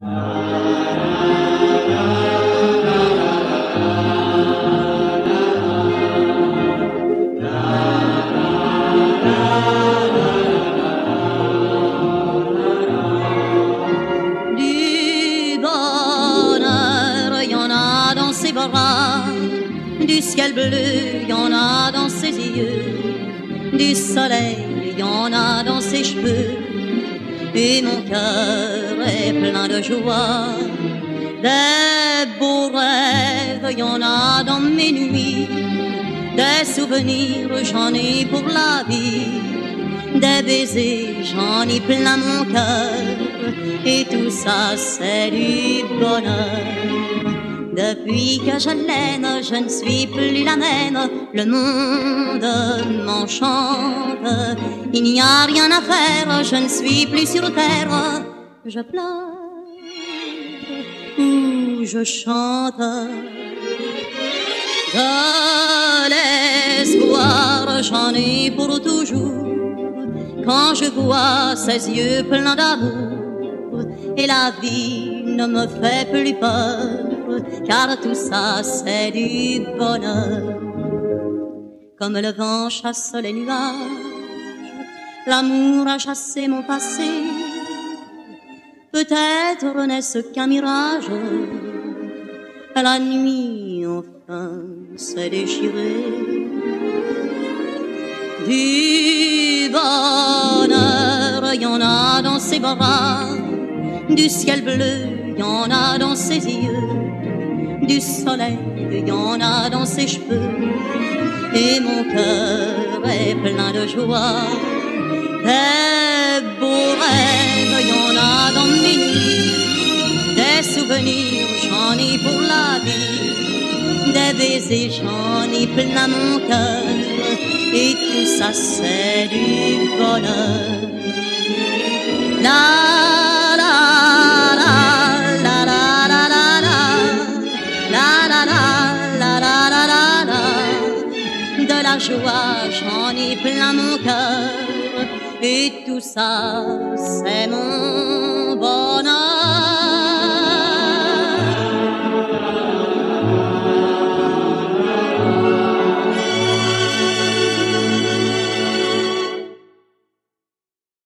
Du bonheur y en a dans ses bras, du ciel bleu y en a dans ses yeux, du soleil y en a et mon cœur est plein de joie. Des beaux rêves, y en a dans mes nuits, des souvenirs, j'en ai pour la vie. Des baisers, j'en ai plein mon cœur, et tout ça c'est du bonheur. Depuis que je l'aime, je ne suis plus la même, le monde m'enchante. Il n'y a rien à faire, je ne suis plus sur terre, je pleure ou je chante. De l'espoir, j'en ai pour toujours quand je vois ses yeux pleins d'amour et la vie ne me fait plus peur car tout ça c'est du bonheur. Comme le vent chasse les nuages l'amour a chassé mon passé. Peut-être n'est-ce qu'un mirage la nuit enfin s'est déchirée. Du bonheur, y en a dans ses bras, du ciel bleu, y en a dans ses yeux, du soleil, y en a dans ses cheveux, et mon cœur est plein de joie. Des beaux rêves, y en a dans mes nuits, des souvenirs, j'en ai pour la vie, des baisers, j'en ai plein mon cœur. Et tout ça c'est du bonheur. Joie j'en ai plein mon cœur. Et tout ça c'est mon